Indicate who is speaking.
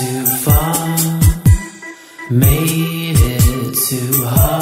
Speaker 1: Too far, made it too hard.